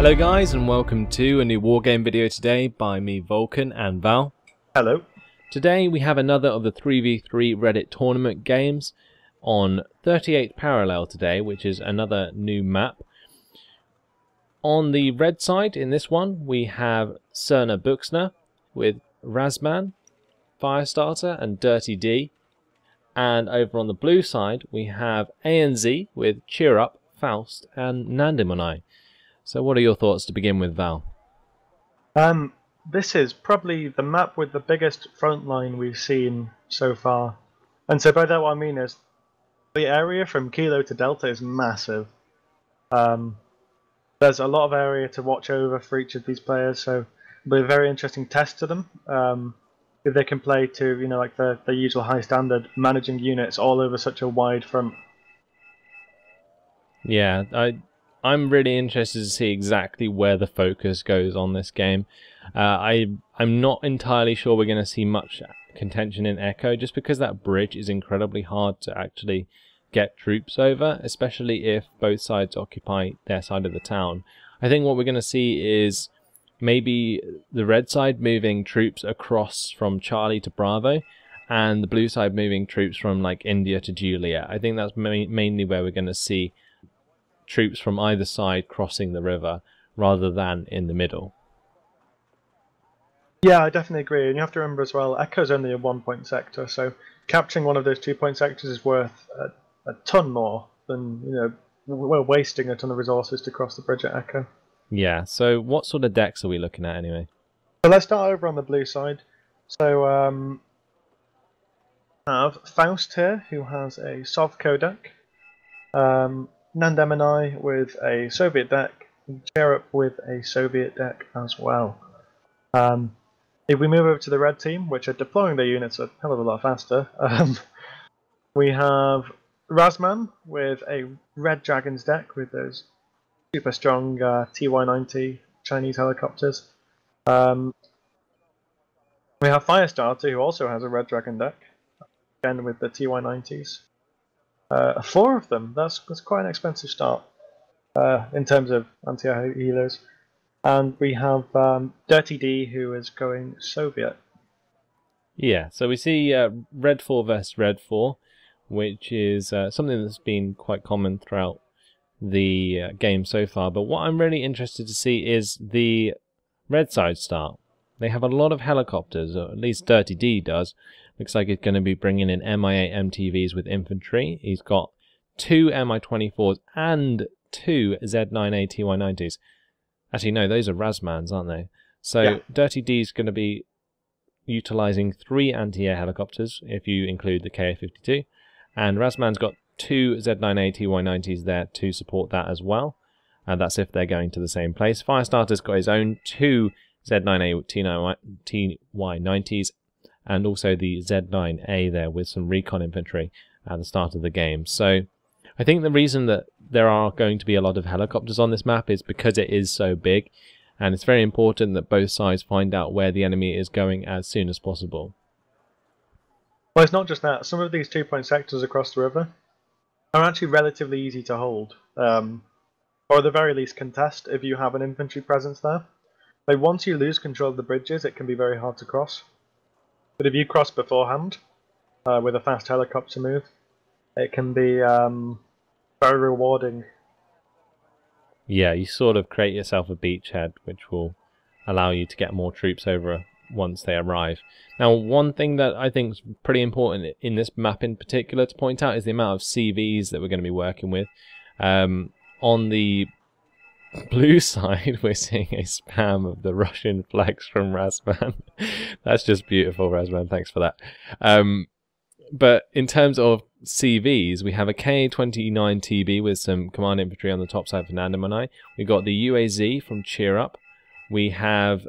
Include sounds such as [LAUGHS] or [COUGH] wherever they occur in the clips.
Hello guys and welcome to a new wargame video today by me Vulcan and Val. Hello. Today we have another of the 3v3 Reddit tournament games on 38 Parallel today which is another new map. On the red side in this one we have Crna Buksna with Razman, Firestarter and Dirty D. And over on the blue side we have ANZ with Cheer Up, Faust and Nandamonai. So what are your thoughts to begin with, Val? Um, this is probably the map with the biggest front line we've seen so far. And so by that what I mean is the area from Kilo to Delta is massive. Um, there's a lot of area to watch over for each of these players, so it'll be a very interesting test to them. Um, if they can play to, you know, like the, the usual high standard, managing units all over such a wide front. Yeah, I I'm really interested to see exactly where the focus goes on this game. Uh, I I'm not entirely sure we're going to see much contention in Echo, just because that bridge is incredibly hard to actually get troops over, especially if both sides occupy their side of the town. I think what we're going to see is maybe the red side moving troops across from Charlie to Bravo, and the blue side moving troops from like India to Juliet. I think that's ma mainly where we're going to see troops from either side crossing the river rather than in the middle. Yeah, I definitely agree. And you have to remember as well, Echo's only a one point sector, so capturing one of those two point sectors is worth a, a ton more than, you know, we're wasting a ton of resources to cross the bridge at Echo. Yeah, so what sort of decks are we looking at anyway? So let's start over on the blue side. So, um, have Faust here, who has a Sovco deck. Um, Nandamonai with a Soviet deck, Cheer Up with a Soviet deck as well. Um, if we move over to the red team, which are deploying their units a hell of a lot faster, um, [LAUGHS] we have Razman with a Red Dragons deck with those super strong uh, TY-90 Chinese helicopters. Um, we have Firestarter, who also has a Red Dragon deck, again with the TY-90s. Uh, four of them. That's that's quite an expensive start uh, in terms of anti-air healers. And we have um, Dirty D, who is going Soviet. Yeah, so we see uh, REDFOR versus REDFOR, which is uh, something that's been quite common throughout the uh, game so far. But what I'm really interested to see is the red side start. They have a lot of helicopters, or at least Dirty D does, Looks like he's going to be bringing in Mi-8 MTVs with infantry. He's got two Mi-24s and two Z9A TY-90s. Actually, no, those are Razmans, aren't they? So yeah. Dirty D is going to be utilizing three anti-air helicopters, if you include the KA-52. And Razman's got two Z9A TY-90s there to support that as well. And that's if they're going to the same place. Firestarter's got his own two Z9A TY-90s and also the Z9A there with some recon infantry at the start of the game. So I think the reason that there are going to be a lot of helicopters on this map is because it is so big and it's very important that both sides find out where the enemy is going as soon as possible. Well, it's not just that. Some of these two-point sectors across the river are actually relatively easy to hold, um, or at the very least contest if you have an infantry presence there. Like once you lose control of the bridges, it can be very hard to cross. But if you cross beforehand uh, with a fast helicopter move, it can be um, very rewarding. Yeah, you sort of create yourself a beachhead, which will allow you to get more troops over once they arrive. Now, one thing that I think is pretty important in this map in particular to point out is the amount of CVs that we're going to be working with. Um, on the blue side, [LAUGHS] we're seeing a spam of the Russian flags from Razman. [LAUGHS] That's just beautiful, Razman. Thanks for that. Um, but in terms of CVs, we have a Ka-29TB with some command infantry on the top side for Nandamonai. We've got the UAZ from Cheer Up. We have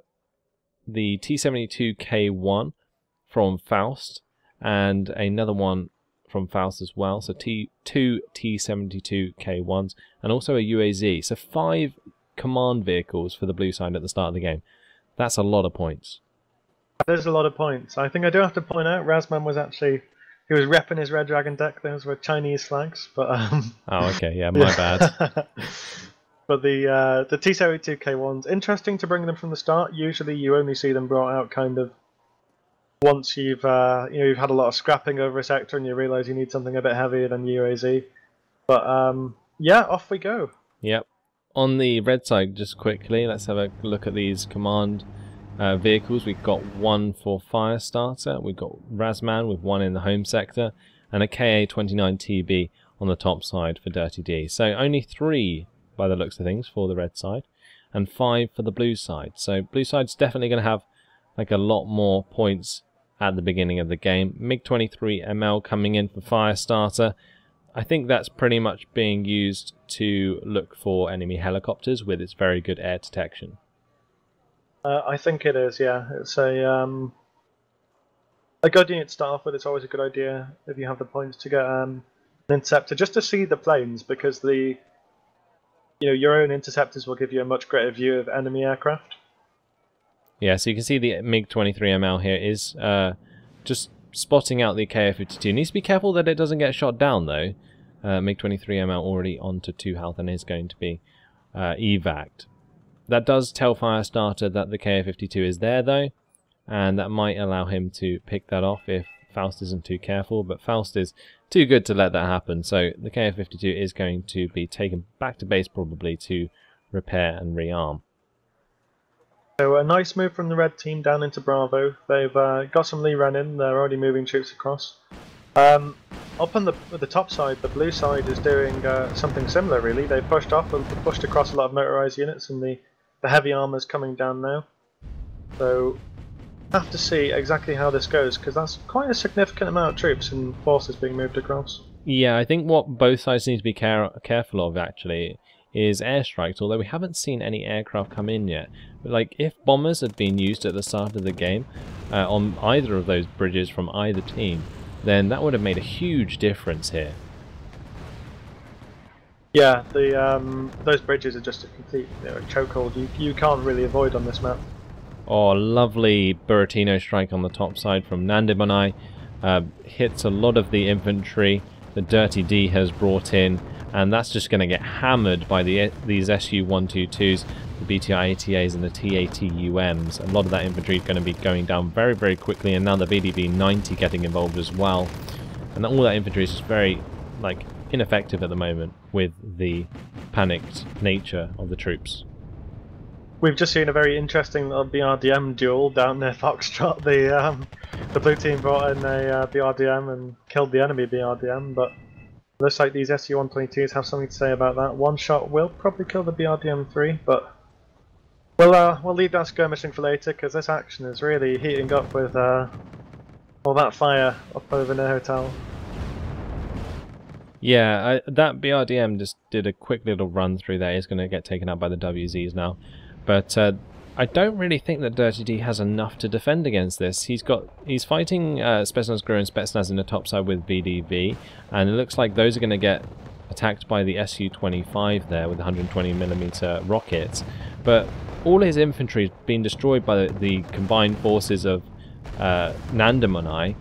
the T-72K1 from Faust and another one from Faust as well. So T two T72K1s and also a UAZ. So five command vehicles for the blue side at the start of the game. That's a lot of points. There's a lot of points. I think I do have to point out Razman was actually he was repping his Red Dragon deck. Those were Chinese flags, but um. [LAUGHS] Oh, okay, yeah, my bad. [LAUGHS] But the uh, the T72K ones, interesting to bring them from the start. Usually, you only see them brought out kind of once you've uh, you know you've had a lot of scrapping over a sector and you realise you need something a bit heavier than UAZ. But um, yeah, off we go. Yep. On the red side, just quickly, let's have a look at these command uh, vehicles. We've got one for Firestarter, we've got Razman with one in the home sector, and a KA-29TB on the top side for Dirty D. So only three, by the looks of things, for the red side, and five for the blue side. So blue side's definitely going to have like a lot more points at the beginning of the game. MiG-23ML coming in for Firestarter. I think that's pretty much being used to look for enemy helicopters with its very good air detection. Uh, I think it is, yeah. It's a um, a good unit to start off with. It's always a good idea if you have the points to get um, an interceptor just to see the planes because the you know your own interceptors will give you a much greater view of enemy aircraft. Yeah, so you can see the MiG-23ML here is uh, just spotting out the KA-52. Needs to be careful that it doesn't get shot down though. Uh, MiG-23ML already onto 2 health and is going to be uh, evac'd. That does tell Firestarter that the KA-52 is there though, and that might allow him to pick that off if Faust isn't too careful, but Faust is too good to let that happen, so the KA-52 is going to be taken back to base probably to repair and rearm. So a nice move from the red team down into Bravo. They've uh, got some Lee running. They're already moving troops across. Um, up on the the top side, the blue side is doing uh, something similar. Really, they pushed off and pushed across a lot of motorized units, and the the heavy armor is coming down now. So have to see exactly how this goes because that's quite a significant amount of troops and forces being moved across. Yeah, I think what both sides need to be care careful of actually is airstrikes, although we haven't seen any aircraft come in yet. Like, if bombers had been used at the start of the game uh, on either of those bridges from either team, then that would have made a huge difference here. Yeah, the um, those bridges are just a complete you know, chokehold. You, you can't really avoid on this map. Oh, lovely Buratino strike on the top side from Nandamonai. Uh, hits a lot of the infantry the Dirty D has brought in and that's just going to get hammered by the these SU-122s, the BTR-80As and the T-80UMs. A lot of that infantry is going to be going down very, very quickly, and now the VDV-90 getting involved as well. And all that infantry is just very, like, ineffective at the moment with the panicked nature of the troops. We've just seen a very interesting little BRDM duel down near [LAUGHS] Foxtrot. The um, the blue team brought in a uh, BRDM and killed the enemy BRDM, but Looks like these SU-122s have something to say about that. One shot will probably kill the BRDM-3, but we'll, uh, we'll leave that skirmishing for later, because this action is really heating up with uh, all that fire up over the Hotel. Yeah, I, that BRDM just did a quick little run through there. He's going to get taken out by the WZs now. But uh, I don't really think that Dirty D has enough to defend against this. He's got he's fighting uh, Spetsnaz GRU and Spetsnaz in the top side with VDV, and it looks like those are going to get attacked by the Su-25 there with 120mm rockets. But all his infantry has been destroyed by the, the combined forces of uh, Nandamonai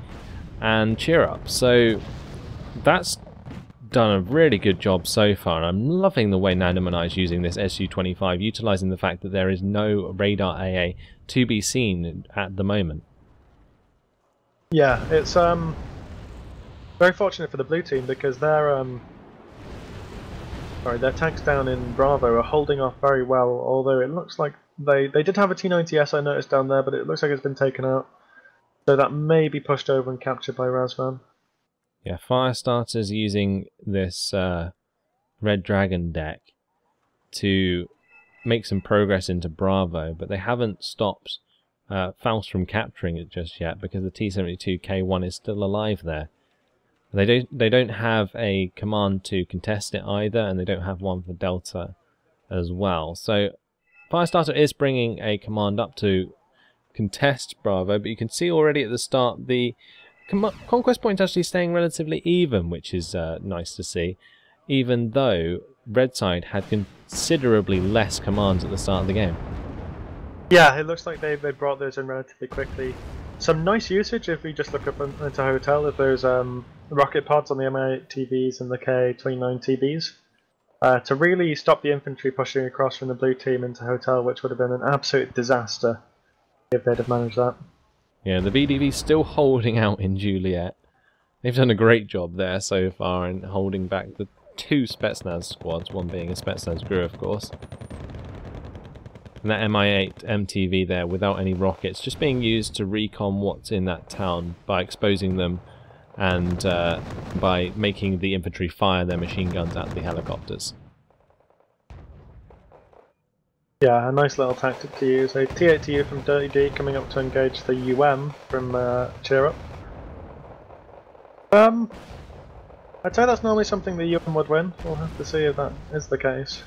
and Cheer Up. So that's done a really good job so far, and I'm loving the way Nandamonai is using this Su-25, utilizing the fact that there is no radar AA to be seen at the moment. Yeah, it's um very fortunate for the blue team because their um sorry their tanks down in Bravo are holding off very well. Although it looks like they they did have a T90S I noticed down there, but it looks like it's been taken out. So that may be pushed over and captured by Razman. Yeah, Firestarter's using this uh, Red Dragon deck to make some progress into Bravo, but they haven't stopped uh, Faust from capturing it just yet because the T-72K1 is still alive there. They don't they don't have a command to contest it either, and they don't have one for Delta as well. So Firestarter is bringing a command up to contest Bravo, but you can see already at the start the Conquest point actually staying relatively even, which is uh, nice to see, even though Red Side had considerably less commands at the start of the game. Yeah, it looks like they, they brought those in relatively quickly. Some nice usage if we just look up into Hotel, if there's um, rocket pods on the MI-8TBs and the Ka-29TBs. uh, to really stop the infantry pushing across from the blue team into Hotel, which would have been an absolute disaster if they'd have managed that. Yeah, the VDV's still holding out in Juliet. They've done a great job there so far in holding back the two Spetsnaz squads, one being a Spetsnaz GRU, of course. And that Mi-8 MTV there, without any rockets, just being used to recon what's in that town by exposing them and uh, by making the infantry fire their machine guns at the helicopters. Yeah, a nice little tactic to use. A T-80U from Dirty D coming up to engage the UM from uh, Cheer Up. Um, I'd say that's normally something the UM would win. We'll have to see if that is the case.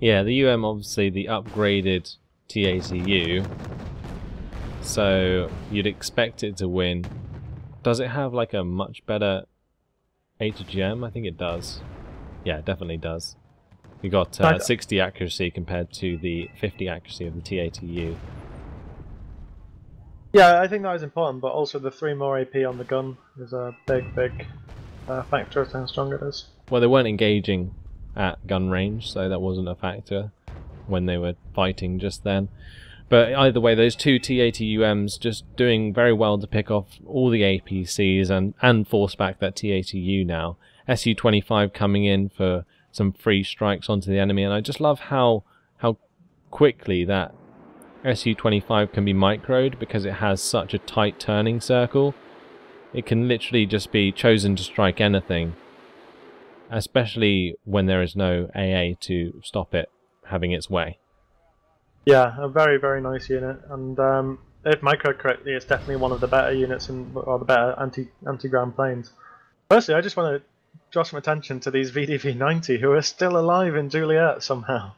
Yeah, the UM obviously the upgraded T-80U, so you'd expect it to win. Does it have like a much better HGM? I think it does. Yeah, it definitely does. You got uh, 60 accuracy compared to the 50 accuracy of the T-80U. Yeah, I think that is important, but also the 3 more AP on the gun is a big, big uh, factor as to how strong it is. Well, they weren't engaging at gun range, so that wasn't a factor when they were fighting just then. But either way, those two T-80UMs just doing very well to pick off all the APCs and, and force back that T-80U now. Su-25 coming in for some free strikes onto the enemy, and I just love how how quickly that Su-25 can be microed because it has such a tight turning circle. It can literally just be chosen to strike anything, especially when there is no AA to stop it having its way. Yeah, a very very nice unit, and um, if microed correctly, it's definitely one of the better units in, or the better anti anti ground planes. Firstly, I just want to draw some attention to these VDV-90 who are still alive in Juliet somehow.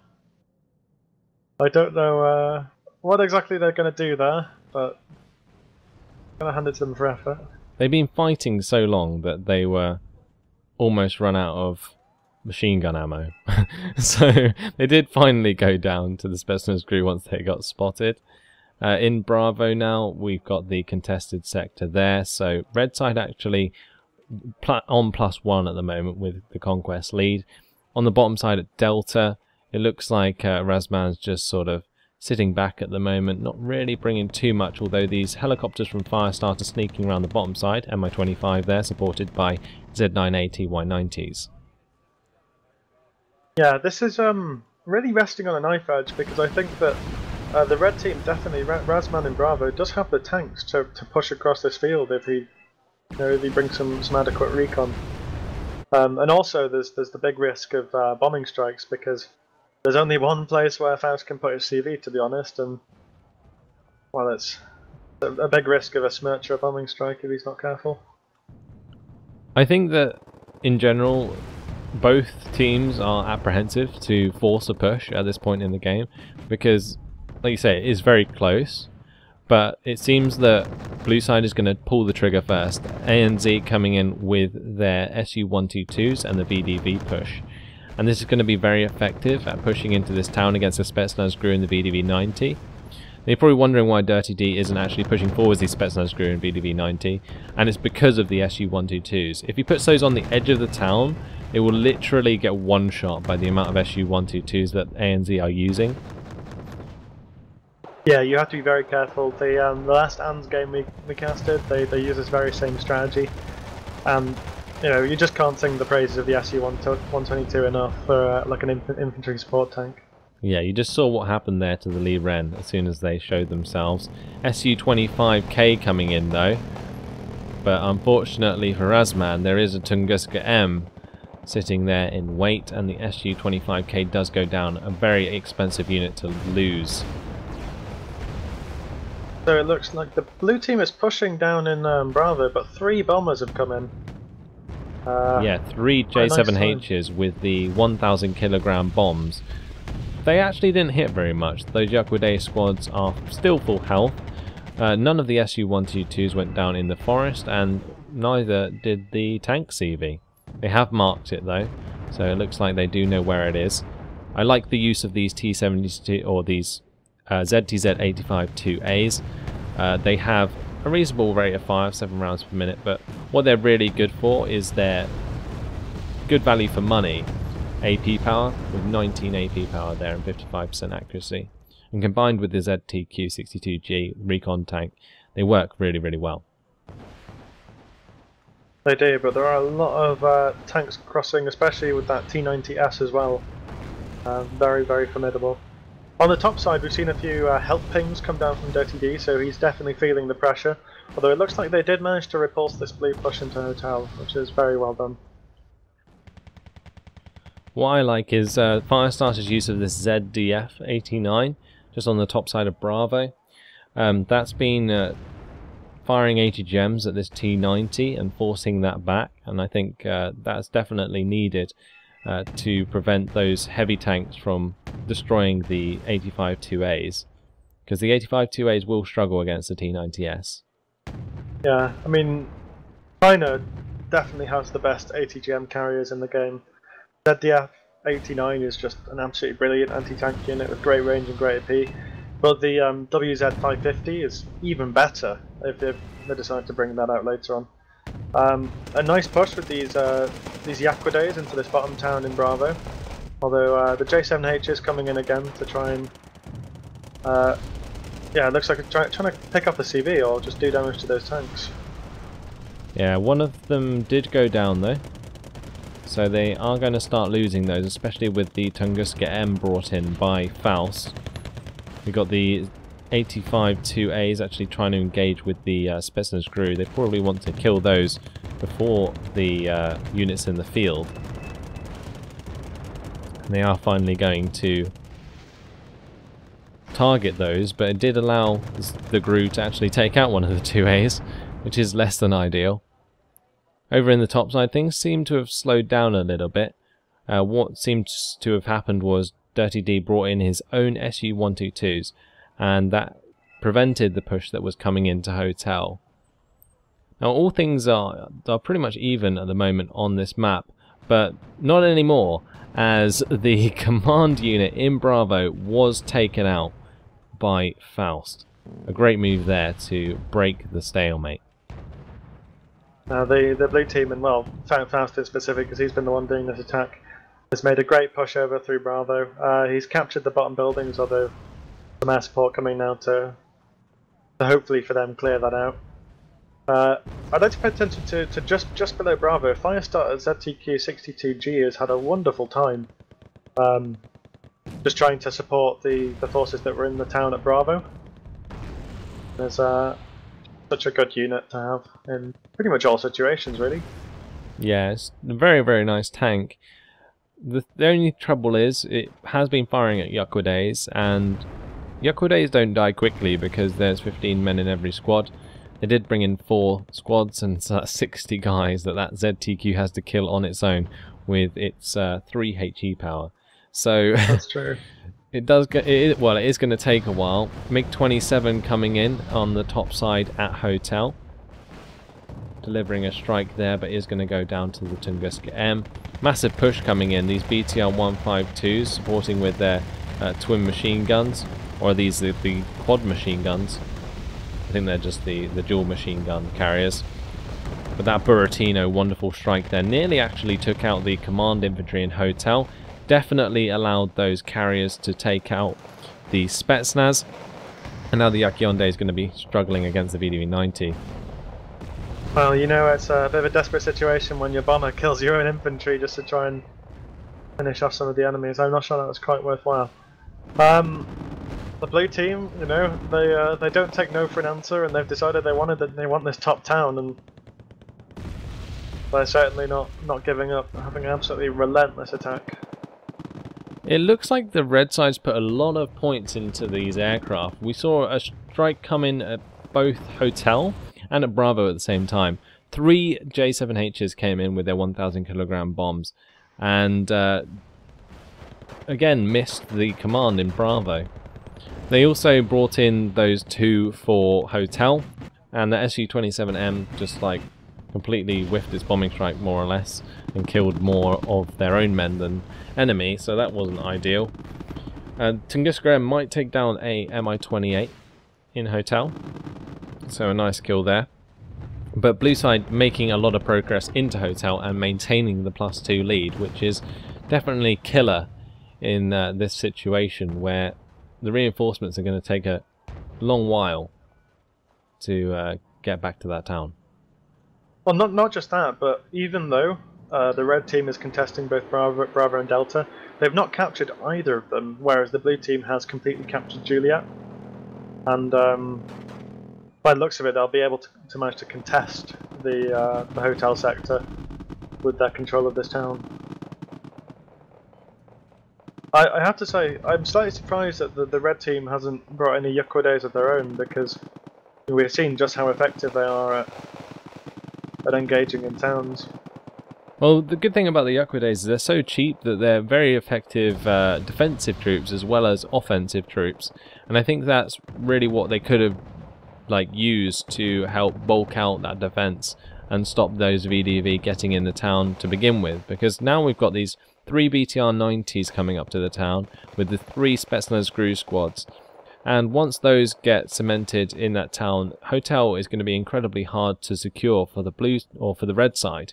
I don't know uh, what exactly they're going to do there, but I'm going to hand it to them for effort. They've been fighting so long that they were almost run out of machine gun ammo. [LAUGHS] so they did finally go down to the Spetsnaz GRU once they got spotted. Uh, in Bravo now, we've got the contested sector there. So red side actually on plus one at the moment with the conquest lead. On the bottom side at Delta, it looks like uh, Razman's just sort of sitting back at the moment, not really bringing too much, although these helicopters from Firestar are sneaking around the bottom side, Mi-25 there, supported by Z9A TY-90s. Yeah, this is um really resting on a knife edge because I think that uh, the red team definitely, Razman in Bravo, does have the tanks to, to push across this field if he you know, they bring some, some adequate recon. Um, and also, there's there's the big risk of uh, bombing strikes because there's only one place where Faust can put his CV, to be honest, and well, it's a, a big risk of a Smerch or a bombing strike if he's not careful. I think that in general, both teams are apprehensive to force a push at this point in the game because, like you say, it is very close. But it seems that blue side is going to pull the trigger first. ANZ coming in with their SU-122s and the VDV push. And this is going to be very effective at pushing into this town against the Spetsnaz and the VDV-90. You're probably wondering why Dirty D isn't actually pushing forwards these Spetsnaz GRU and VDV-90, and it's because of the SU-122s. If he puts those on the edge of the town, it will literally get one shot by the amount of SU-122s that ANZ are using. Yeah, you have to be very careful. The um, the last ANZ game we, we casted, they, they use this very same strategy. And, you know, you just can't sing the praises of the SU-122 enough for uh, like an inf infantry support tank. Yeah, you just saw what happened there to the Lee Ren as soon as they showed themselves. SU-25K coming in though. But unfortunately for Razman, there is a Tunguska M sitting there in wait, and the SU-25K does go down. A very expensive unit to lose. So it looks like the blue team is pushing down in um, Bravo, but three bombers have come in. Uh, yeah, three J7Hs nice with the 1,000 kilogram bombs. They actually didn't hit very much. Those Yakuday squads are still full health. Uh, none of the Su-122s went down in the forest, and neither did the tank CV. They have marked it though, so it looks like they do know where it is. I like the use of these T-72 or these uh, ZTZ-85-2As. Uh, they have a reasonable rate of fire, 7 rounds per minute, but what they're really good for is their good value for money AP power, with 19 AP power there and 55% accuracy. And combined with the ZTQ-62G recon tank, they work really, really well. They do, but there are a lot of uh, tanks crossing, especially with that T90S as well. Uh, very, very formidable. On the top side, we've seen a few uh, health pings come down from Dirty D, so he's definitely feeling the pressure. Although it looks like they did manage to repulse this blue push into Hotel, which is very well done. What I like is uh, Firestarter's use of this ZDF-89 just on the top side of Bravo. Um, that's been uh, firing ATGMs at this T90 and forcing that back, and I think uh, that's definitely needed uh, to prevent those heavy tanks from destroying the 85 2As. Because the 85 2As will struggle against the T90S. Yeah, I mean, China definitely has the best ATGM carriers in the game. ZDF 89 is just an absolutely brilliant anti-tank unit with great range and great AP. But the um, WZ 550 is even better if, they decide to bring that out later on. Um, a nice push with these uh, these Yaquades into this bottom town in Bravo. Although uh, the J7H is coming in again to try and uh, yeah, it looks like try, trying to pick up a CV or just do damage to those tanks. Yeah, one of them did go down though. So they are going to start losing those, especially with the Tunguska M brought in by Faust. We got the 85 2As actually trying to engage with the uh, Spetsnaz GRU. They probably want to kill those before the uh, units in the field. And they are finally going to target those, but it did allow the GRU to actually take out one of the 2As, which is less than ideal. Over in the top side, things seem to have slowed down a little bit. Uh, what seems to have happened was Dirty D brought in his own SU-122s, and that prevented the push that was coming into Hotel. Now all things are, are pretty much even at the moment on this map, but not anymore, as the [LAUGHS] command unit in Bravo was taken out by Faust. A great move there to break the stalemate. Now the the blue team and well Faust is specific because he's been the one doing this attack has made a great push over through Bravo. Uh, he's captured the bottom buildings, although some air support coming now to to hopefully for them clear that out. Uh, I'd like to pay attention to, to just just below Bravo. Firestarter ZTQ62G has had a wonderful time. Um, just trying to support the, the forces that were in the town at Bravo. There's uh, such a good unit to have in pretty much all situations, really. Yeah, it's a very, very nice tank. The, the only trouble is it has been firing at Yaquades, and Yaquades don't die quickly because there's 15 men in every squad. They did bring in four squads and [LAUGHS] 60 guys that that ZTQ has to kill on its own with its uh, 3 HE power. So [LAUGHS] that's true. it does get it, well. It is going to take a while. MiG 27 coming in on the top side at Hotel, delivering a strike there, but is going to go down to the Tunguska M. Massive push coming in. These BTR 152s supporting with their uh, twin machine guns, or these the, the quad machine guns. I think they're just the the dual machine gun carriers. But that Buratino wonderful strike there nearly actually took out the command infantry in Hotel definitely allowed those carriers to take out the Spetsnaz. And now the Yakyonde is going to be struggling against the VDV-90. Well, you know, it's a bit of a desperate situation when your bomber kills your own infantry just to try and finish off some of the enemies. I'm not sure that was quite worthwhile. Um, the blue team, you know, they uh, they don't take no for an answer, and they've decided they wanted that they want this top town, and they're certainly not not giving up, having an absolutely relentless attack. It looks like the red sides put a lot of points into these aircraft. We saw a strike come in at both Hotel and at Bravo at the same time. Three J7Hs came in with their 1,000 kilogram bombs and uh, again missed the command in Bravo. They also brought in those two for Hotel and the Su-27M just like completely whiffed its bombing strike more or less and killed more of their own men than enemy, so that wasn't ideal. Uh, Tunguska might take down a Mi-28 in Hotel, so a nice kill there. But Blue Side making a lot of progress into Hotel and maintaining the plus 2 lead, which is definitely killer in uh, this situation where the reinforcements are going to take a long while to uh, get back to that town. Well, not not just that, but even though uh, the red team is contesting both Bravo, Bravo and Delta, they've not captured either of them, whereas the blue team has completely captured Juliet. And um, by the looks of it, they'll be able to, to manage to contest the uh, the hotel sector with their control of this town. I, I have to say, I'm slightly surprised that the, the red team hasn't brought any days of their own because we've seen just how effective they are at, at engaging in towns. Well, the good thing about the days is they're so cheap that they're very effective uh, defensive troops as well as offensive troops, and I think that's really what they could have like used to help bulk out that defense and stop those VDV getting in the town to begin with. Because now we've got these three BTR 90s coming up to the town with the three Spetsnaz GRU squads. And once those get cemented in that town, hotel is going to be incredibly hard to secure for the blue or for the red side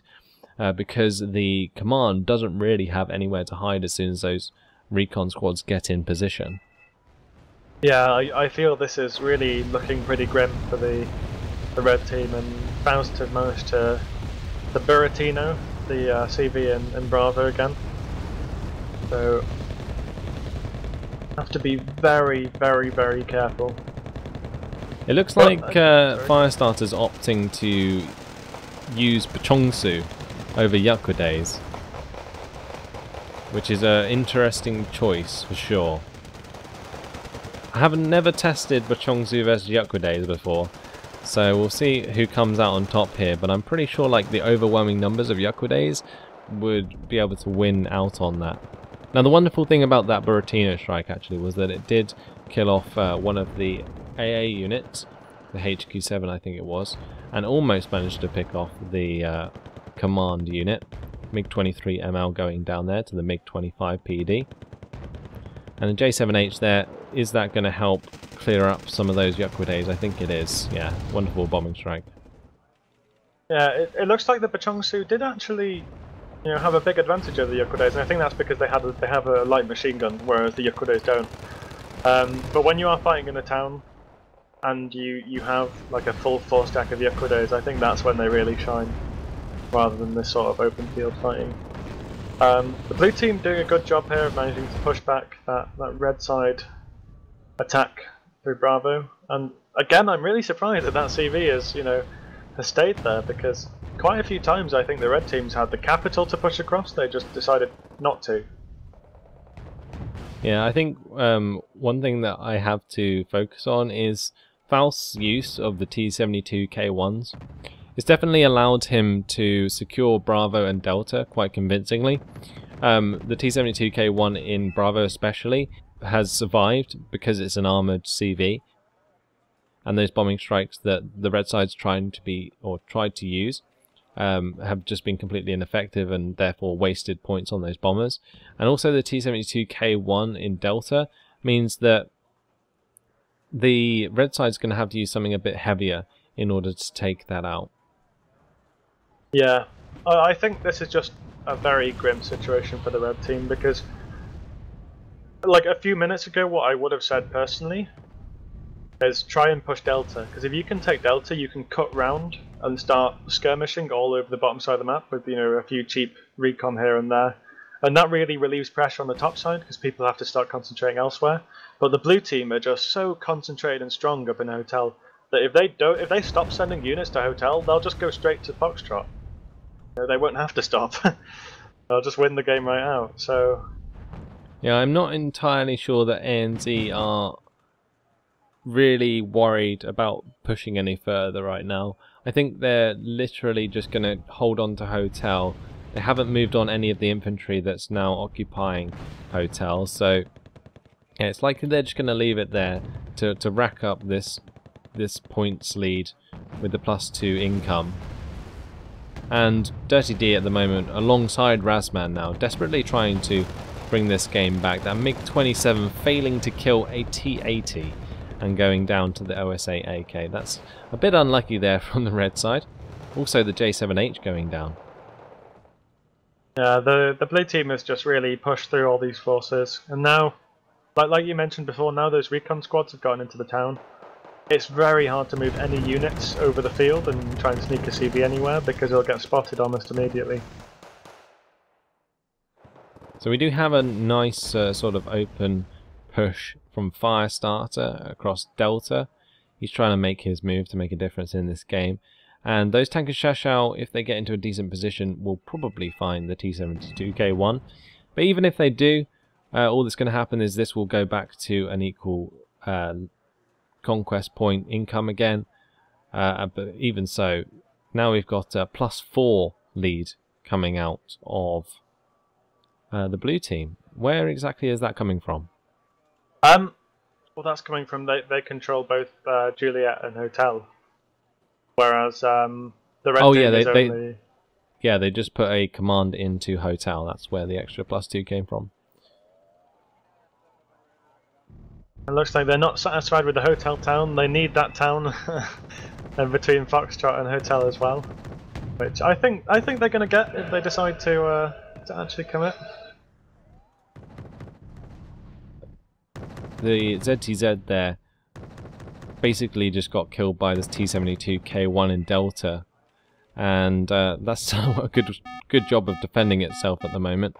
uh, because the command doesn't really have anywhere to hide as soon as those recon squads get in position. Yeah, I, I feel this is really looking pretty grim for the the red team, and Faust have managed to the Buratino, the uh, CV and, in Bravo again. So have to be very, very, very careful. It looks like uh, Firestarter's opting to use Bachongsu over Yuckwa Days, which is an interesting choice for sure. I haven't never tested Bachongsu versus Yuckwa Days before, so we'll see who comes out on top here, but I'm pretty sure like the overwhelming numbers of Yuckwa Days would be able to win out on that. Now the wonderful thing about that Buratino strike actually was that it did kill off uh, one of the AA units, the HQ7 I think it was, and almost managed to pick off the uh, command unit, MiG-23ML going down there to the MiG-25 PD. And the J7H there, is that going to help clear up some of those days? I think it is. Yeah, wonderful bombing strike. Yeah, it, it looks like the Bachongsu did actually you know, have a big advantage over the days, and I think that's because they had a, they have a light machine gun, whereas the days don't. Um, but when you are fighting in a town, and you, you have like a full four stack of days, I think that's when they really shine, rather than this sort of open field fighting. Um, the blue team doing a good job here of managing to push back that, that red side attack through Bravo. And again, I'm really surprised that that CV is, you know, has stayed there because quite a few times I think the red teams had the capital to push across. They just decided not to. Yeah, I think um, one thing that I have to focus on is Faust's use of the T-72K1s. It's definitely allowed him to secure Bravo and Delta quite convincingly. Um, the T-72K1 in Bravo especially has survived because it's an armoured CV. And those bombing strikes that the red side's trying to be, or tried to use, um, have just been completely ineffective and therefore wasted points on those bombers. And also the T-72K1 in Delta means that the red side's going to have to use something a bit heavier in order to take that out. Yeah, I think this is just a very grim situation for the red team because, like a few minutes ago, what I would have said personally is try and push Delta because if you can take Delta, you can cut round and start skirmishing all over the bottom side of the map with you know a few cheap recon here and there, and that really relieves pressure on the top side because people have to start concentrating elsewhere. But the blue team are just so concentrated and strong up in Hotel that if they don't, if they stop sending units to Hotel, they'll just go straight to Foxtrot know, they won't have to stop. [LAUGHS] They'll just win the game right out. So yeah, I'm not entirely sure that ANZ are really worried about pushing any further right now. I think they're literally just going to hold on to Hotel. They haven't moved on any of the infantry that's now occupying Hotel, so yeah, it's likely they're just going to leave it there to, to rack up this this points lead with the plus two income and Dirty D at the moment alongside Razman now, desperately trying to bring this game back. That MiG-27 failing to kill a T-80 and going down to the OSA AK. That's a bit unlucky there [LAUGHS] from the red side. Also the J7H going down. Yeah, the the blue team has just really pushed through all these forces, and now, like like you mentioned before, now those recon squads have gotten into the town. It's very hard to move any units over the field and try and sneak a CV anywhere because it'll get spotted almost immediately. So we do have a nice uh, sort of open push from Firestarter across Delta. He's trying to make his move to make a difference in this game. And those tankers Shashao, if they get into a decent position, will probably find the T-72K1. But even if they do, uh, all that's going to happen is this will go back to an equal uh, conquest point income again. Uh, but even so, now we've got a plus four lead coming out of uh, the blue team. Where exactly is that coming from? Um, well, that's coming from they, they control both uh, Juliet and Hotel, whereas um, the red Oh, team yeah, they- only. Yeah, they just put a command into hotel. That's where the extra plus two came from. It looks like they're not satisfied with the hotel town. They need that town, [LAUGHS] and between Foxtrot and Hotel as well, which I think I think they're going to get if they decide to uh, to actually commit. The ZTZ there basically just got killed by this T-72K1 in Delta. And uh, that's [LAUGHS] a good good job of defending itself at the moment.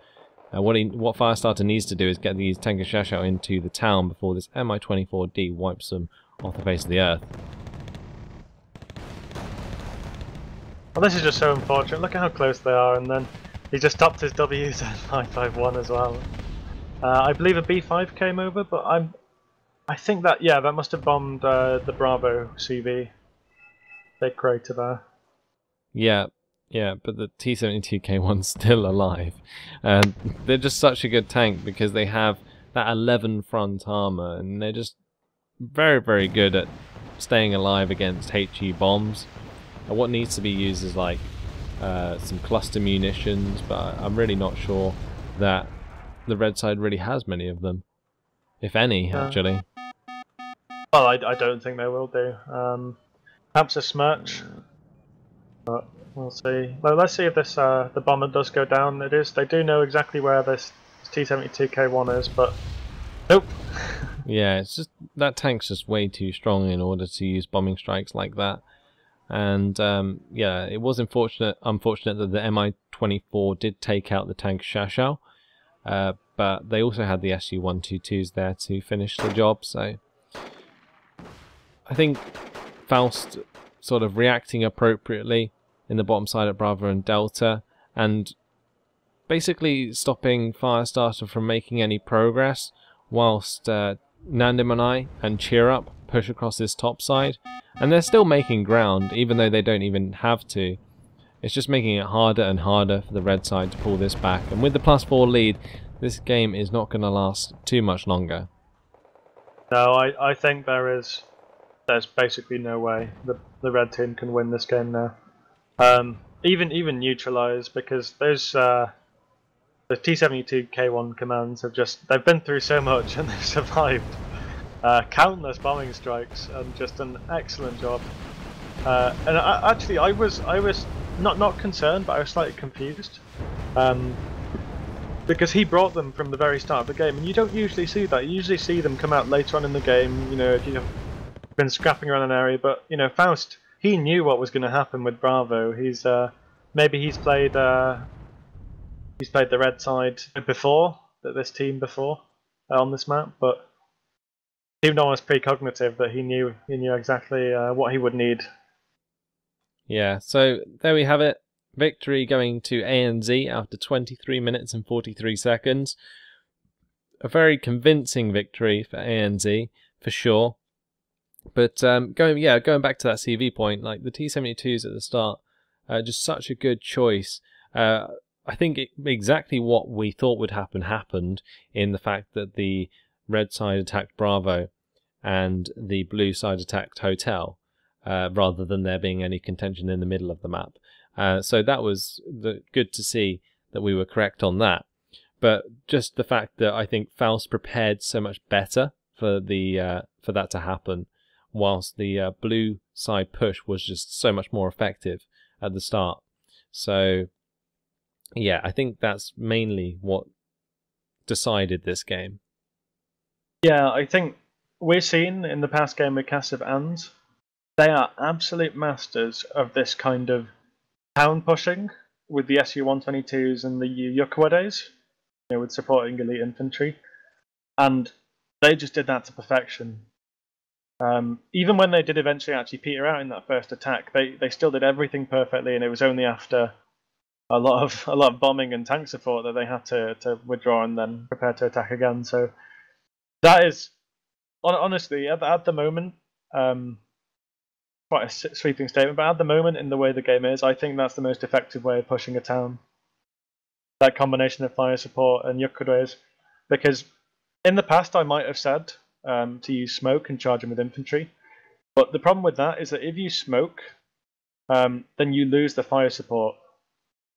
Uh, what he, what Firestarter needs to do is get these Tanker Shashao into the town before this Mi-24D wipes them off the face of the earth. Well, this is just so unfortunate. Look at how close they are, and then he just stopped his W's WZ551 as well. Uh, I believe a B5 came over, but I'm, I think that yeah, that must have bombed uh, the Bravo CV. Big crater there. Yeah, yeah, but the T-72K1's [LAUGHS] still alive. And they're just such a good tank because they have that 11 front armor, and they're just very, very good at staying alive against HE bombs. And what needs to be used is like uh, some cluster munitions, but I'm really not sure that the red side really has many of them, if any, Yeah. actually. Well, I, I don't think they will do. Um, perhaps a Smerch, but we'll see. Well, let's see if this uh, the bomber does go down. It is. They do know exactly where this T72K1 is, but nope. [LAUGHS] Yeah, it's just that tank's just way too strong in order to use bombing strikes like that. And um, yeah, it was unfortunate, unfortunate that the Mi-24 did take out the tank Shashao, uh, but they also had the Su-122s there to finish the job. So I think Faust sort of reacting appropriately in the bottom side at Bravo and Delta, and basically stopping Firestarter from making any progress, whilst uh, Nandamonai and Cheer Up push across this top side. And they're still making ground, even though they don't even have to. It's just making it harder and harder for the red side to pull this back. And with the plus four lead, this game is not going to last too much longer. No, I, I think there is. There's basically no way the the red team can win this game now. Um, even even neutralize because those uh, the T72K1 commands have just they've been through so much [LAUGHS] and they've survived uh, countless bombing strikes and just an excellent job. Uh, and I, actually, I was I was not not concerned, but I was slightly confused. Um, because he brought them from the very start of the game, and you don't usually see that. You usually see them come out later on in the game. You know, if you've been scrapping around an area, but you know, Faust, he knew what was going to happen with Bravo. He's uh, maybe he's played uh, he's played the red side before, this team before uh, on this map, but Team Don was precognitive that he knew he knew exactly uh, what he would need. Yeah, so there we have it. Victory going to ANZ after 23 minutes and 43 seconds. A very convincing victory for ANZ, for sure. But um, going, yeah, going back to that CV point, like the T72s at the start, uh, just such a good choice. Uh, I think it, exactly what we thought would happen happened in the fact that the red side attacked Bravo and the blue side attacked Hotel, uh, rather than there being any contention in the middle of the map. Uh, so that was the, good to see that we were correct on that. But just the fact that I think Faust prepared so much better for the uh, for that to happen, whilst the uh, blue side push was just so much more effective at the start. So yeah, I think that's mainly what decided this game. Yeah, I think we've seen in the past game with Cast of Anns, they are absolute masters of this kind of town pushing with the SU 122s and the Yokuwa you know, with supporting elite infantry. And they just did that to perfection. Um, even when they did eventually actually peter out in that first attack, they, they still did everything perfectly, and it was only after a lot of a lot of bombing and tank support that they had to, to withdraw and then prepare to attack again. So that is honestly at the, at the moment um, quite a sweeping statement, but at the moment in the way the game is, I think that's the most effective way of pushing a town. That combination of fire support and Yokudoes, because in the past I might have said um, to use smoke and charge them with infantry, but the problem with that is that if you smoke, um, then you lose the fire support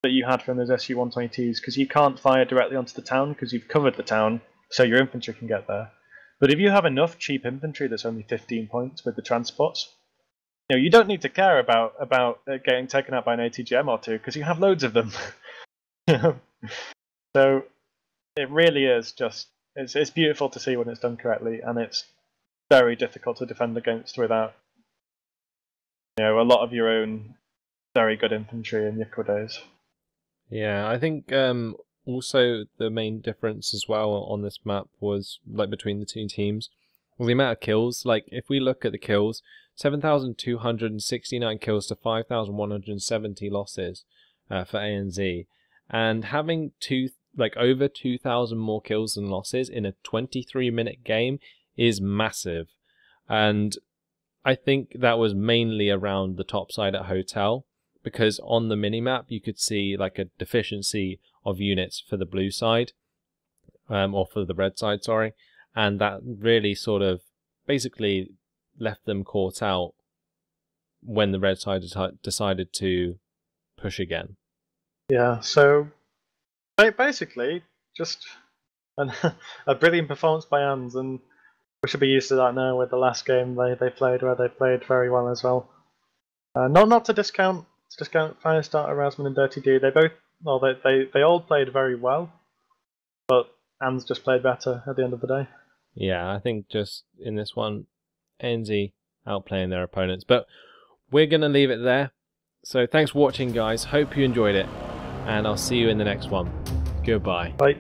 that you had from those SU-122s because you can't fire directly onto the town because you've covered the town, so your infantry can get there. But if you have enough cheap infantry that's only 15 points with the transports, you know you don't need to care about about getting taken out by an ATGM or two because you have loads of them. [LAUGHS] so it really is just it's it's beautiful to see when it's done correctly, and it's very difficult to defend against without you know a lot of your own very good infantry in Yokuwa yeah, I think um, also the main difference as well on this map was like between the two teams. The amount of kills. Like if we look at the kills, seven thousand two hundred and sixty-nine kills to five thousand one hundred and seventy losses uh, for ANZ, and having two like over two thousand more kills than losses in a twenty-three minute game is massive, and I think that was mainly around the top side at hotel because on the minimap you could see like a deficiency of units for the blue side, um, or for the red side, sorry, and that really sort of basically left them caught out when the red side decided to push again. Yeah, so basically just an, [LAUGHS] a brilliant performance by ANZ, and we should be used to that now with the last game they, they played, where they played very well as well. Uh, not not to discount to discount Firestarter, Erasmus, and Dirty D. They both, well, they, they, they all played very well, but ANZ just played better at the end of the day. Yeah, I think just in this one, ANZ outplaying their opponents. But we're going to leave it there. So thanks for watching, guys. Hope you enjoyed it, and I'll see you in the next one. Goodbye. Bye.